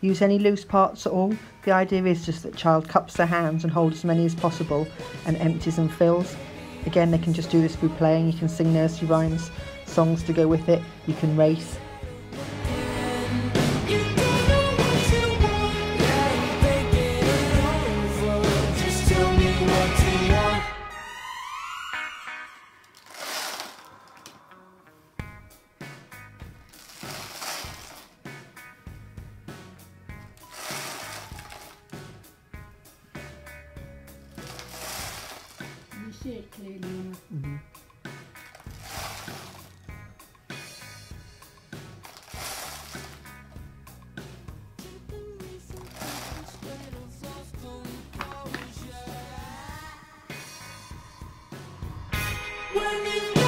use any loose parts at all. The idea is just that child cups their hands and holds as many as possible and empties and fills. Again, they can just do this through playing. You can sing nursery rhymes, songs to go with it. You can race. See it clearly now. When you